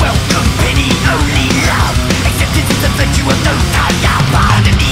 welcome pity, only love. Accepted is the virtue of those I time,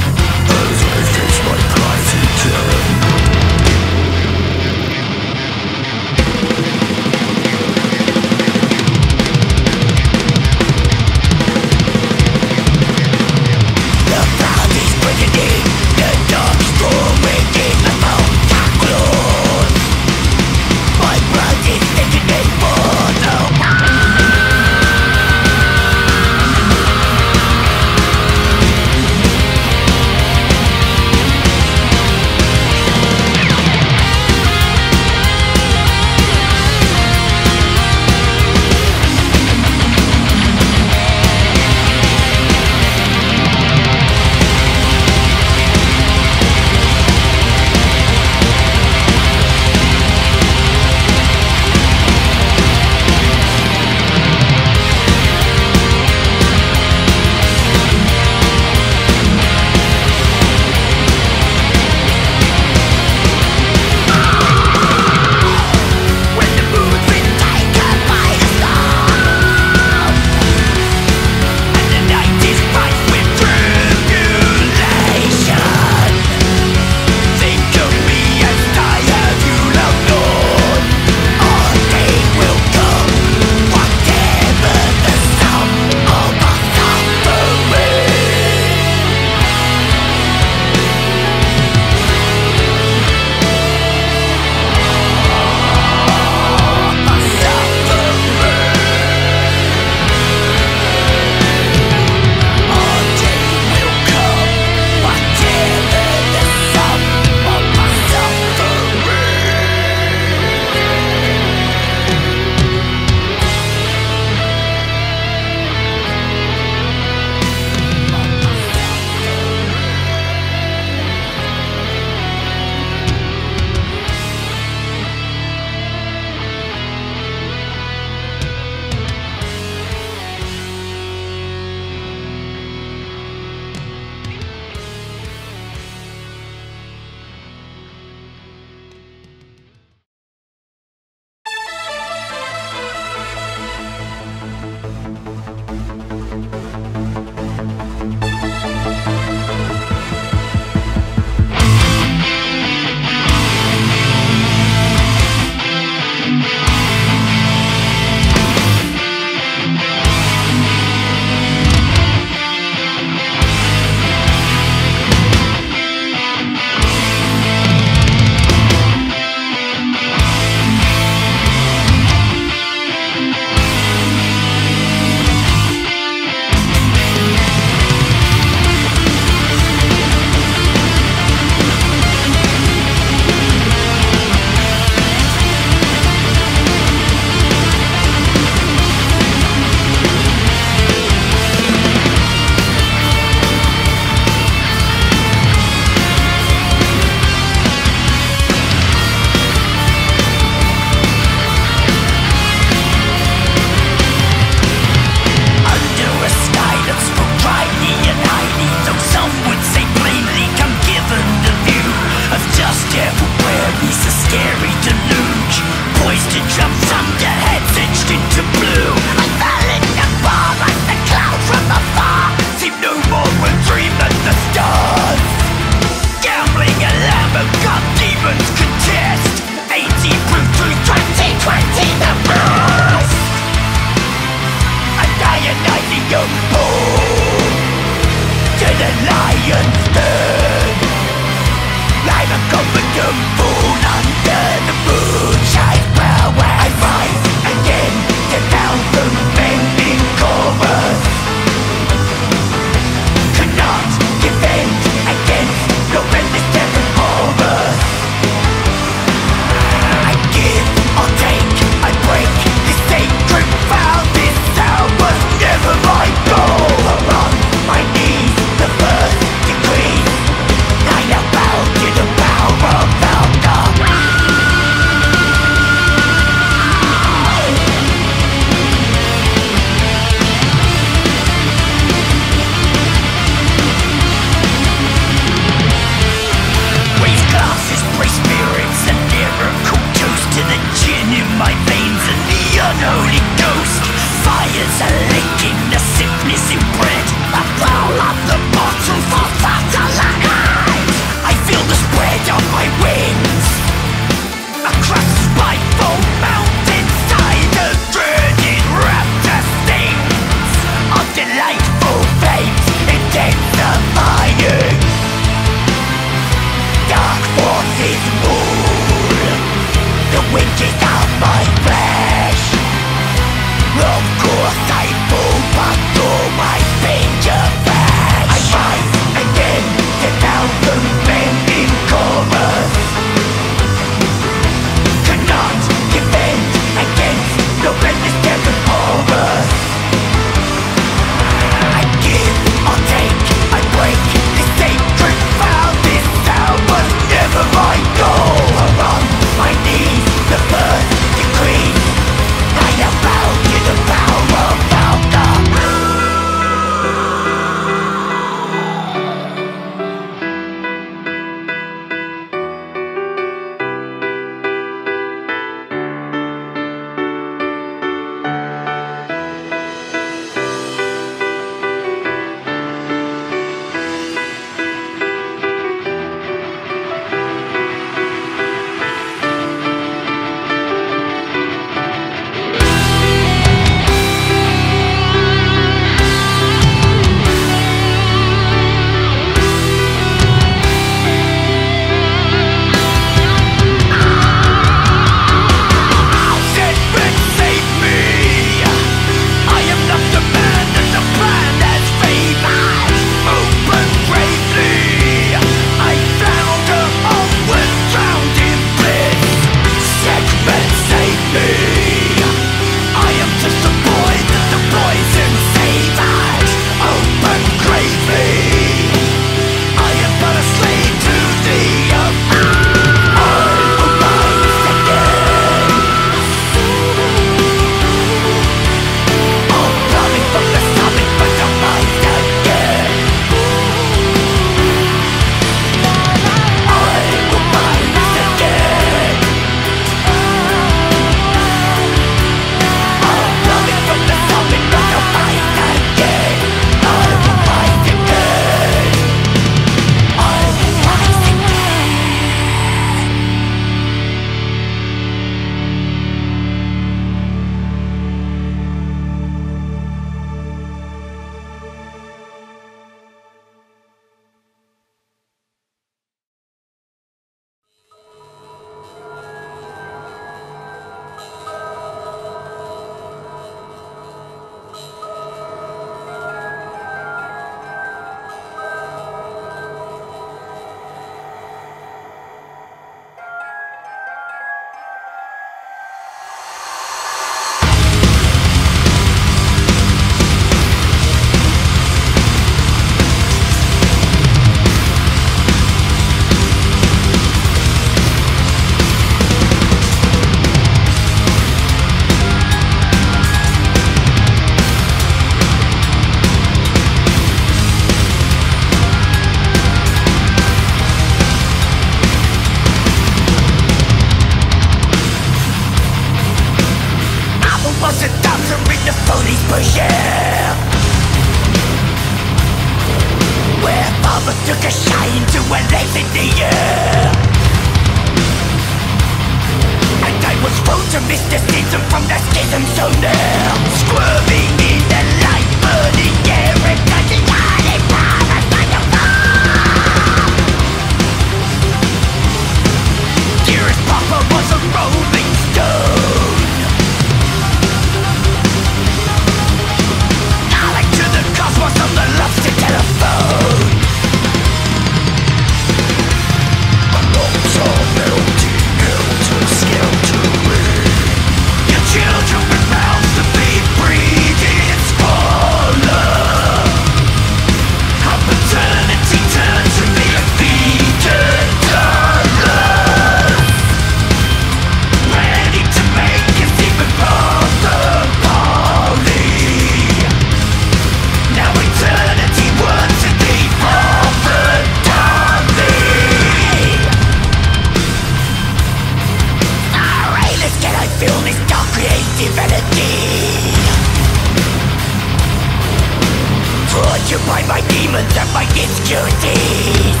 its duties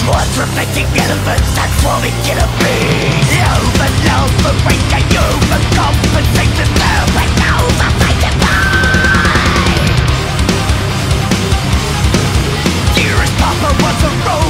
Swarms reflecting elements transforming killer bees Overload for way that you overcompensate the Dearest Papa was a road